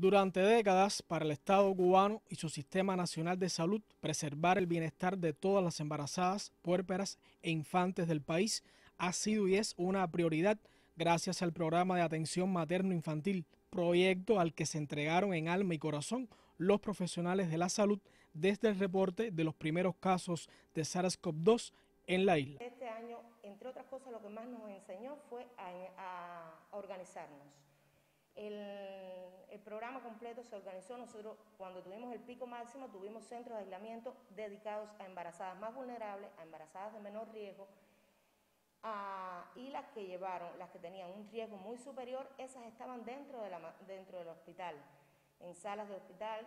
Durante décadas, para el Estado cubano y su Sistema Nacional de Salud, preservar el bienestar de todas las embarazadas, puérperas e infantes del país ha sido y es una prioridad gracias al programa de atención materno-infantil, proyecto al que se entregaron en alma y corazón los profesionales de la salud desde el reporte de los primeros casos de SARS-CoV-2 en la isla. Este año, entre otras cosas, lo que más nos enseñó fue a, a organizarnos el, programa completo se organizó, nosotros cuando tuvimos el pico máximo tuvimos centros de aislamiento dedicados a embarazadas más vulnerables, a embarazadas de menor riesgo, y las que llevaron, las que tenían un riesgo muy superior, esas estaban dentro, de la, dentro del hospital, en salas de hospital,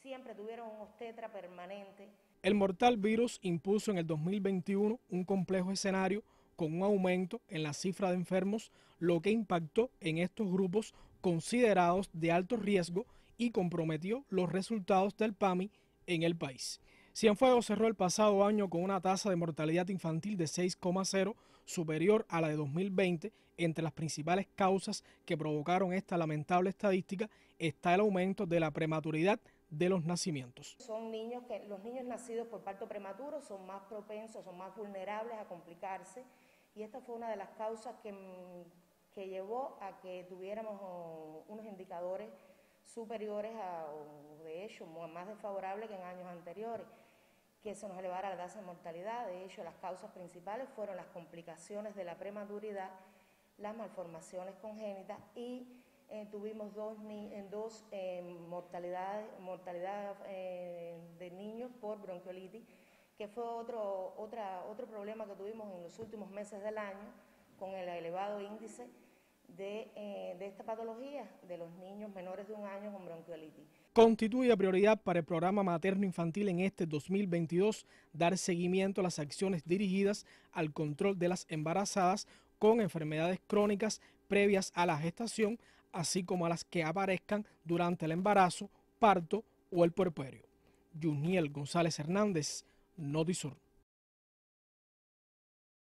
siempre tuvieron un obstetra permanente. El mortal virus impuso en el 2021 un complejo escenario con un aumento en la cifra de enfermos, lo que impactó en estos grupos considerados de alto riesgo y comprometió los resultados del PAMI en el país. Cienfuegos cerró el pasado año con una tasa de mortalidad infantil de 6,0 superior a la de 2020. Entre las principales causas que provocaron esta lamentable estadística está el aumento de la prematuridad de los nacimientos. Son niños que los niños nacidos por parto prematuro son más propensos, son más vulnerables a complicarse y esta fue una de las causas que que llevó a que tuviéramos oh, unos indicadores superiores a, de hecho, más desfavorables que en años anteriores, que se nos elevara la tasa de mortalidad. De hecho, las causas principales fueron las complicaciones de la prematuridad, las malformaciones congénitas y eh, tuvimos dos, dos eh, mortalidades, mortalidad eh, de niños por bronquiolitis, que fue otro, otra, otro problema que tuvimos en los últimos meses del año con el elevado índice eh, de, esta patología de los niños menores de un año con bronquiolitis. Constituye prioridad para el programa materno-infantil en este 2022 dar seguimiento a las acciones dirigidas al control de las embarazadas con enfermedades crónicas previas a la gestación, así como a las que aparezcan durante el embarazo, parto o el puerperio. Juniel González Hernández, Notisur.